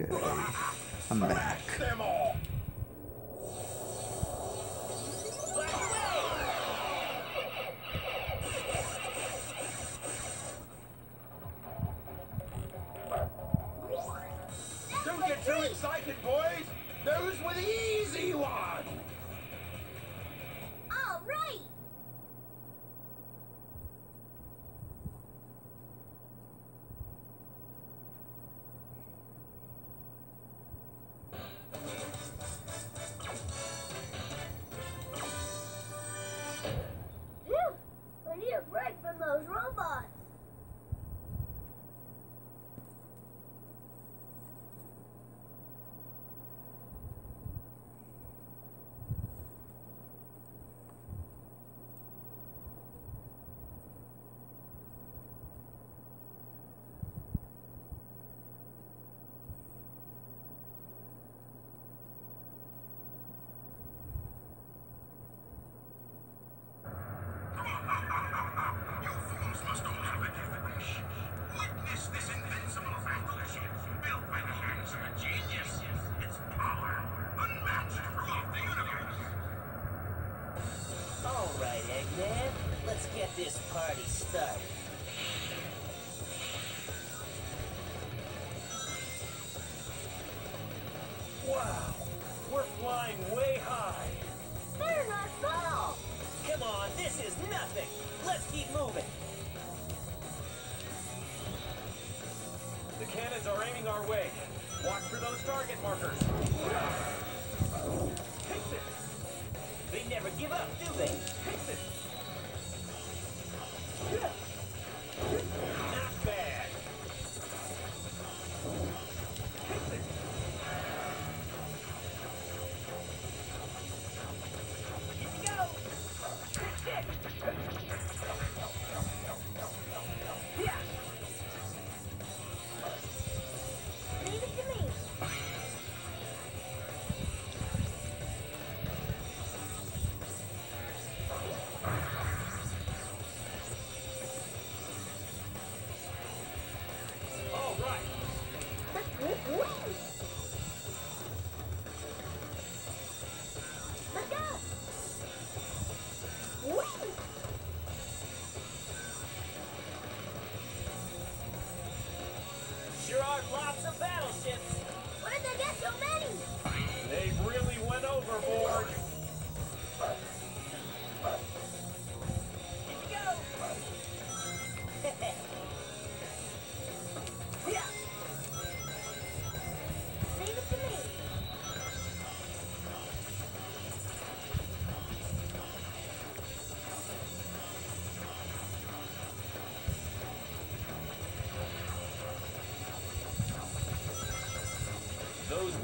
Okay. I'm back. Don't get too excited, boys. Those were the easy ones. All right. Eggman. Let's get this party started. Wow. We're flying way high. Better not fall. Come on, this is nothing. Let's keep moving. The cannons are aiming our way. Watch for those target markers. Hit it. They never give up, do they?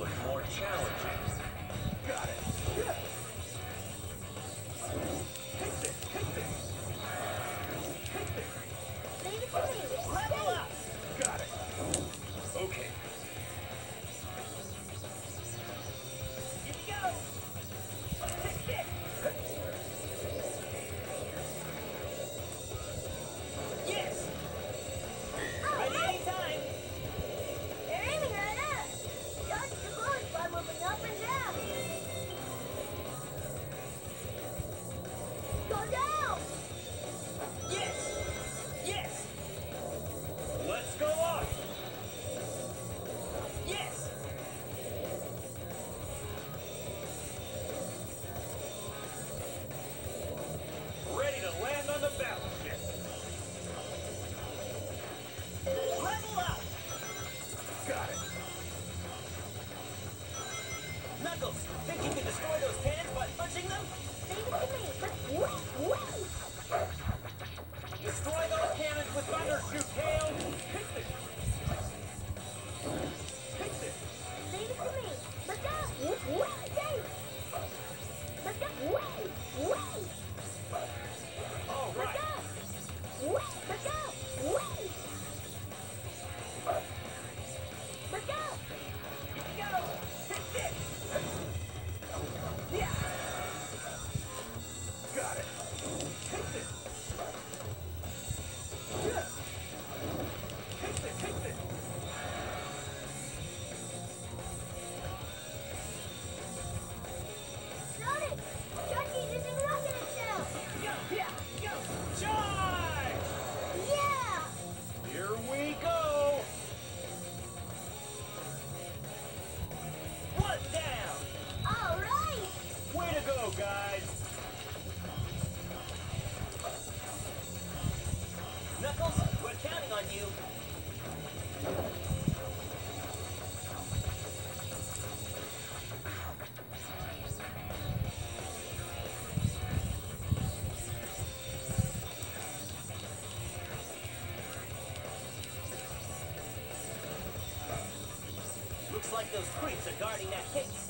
Look more challenging. Got it. Think you can destroy those cannons by punching them? Think of me! Those creeps are guarding that case.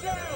Here it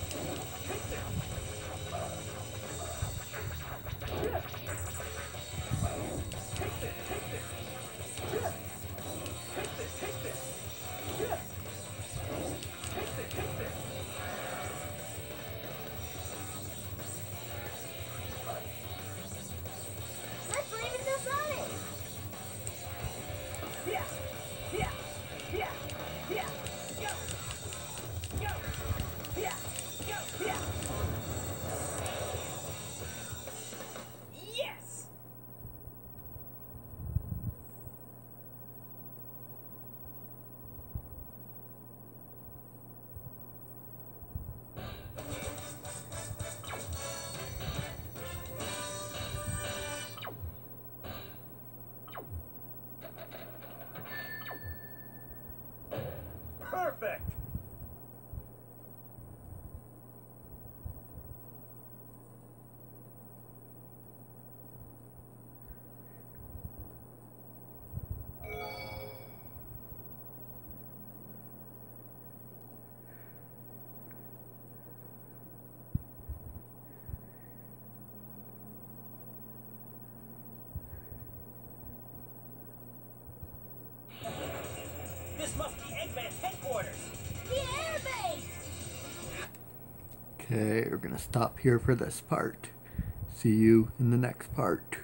Perfect. This must be Eggman's headquarters! The airbase. Okay, we're gonna stop here for this part. See you in the next part.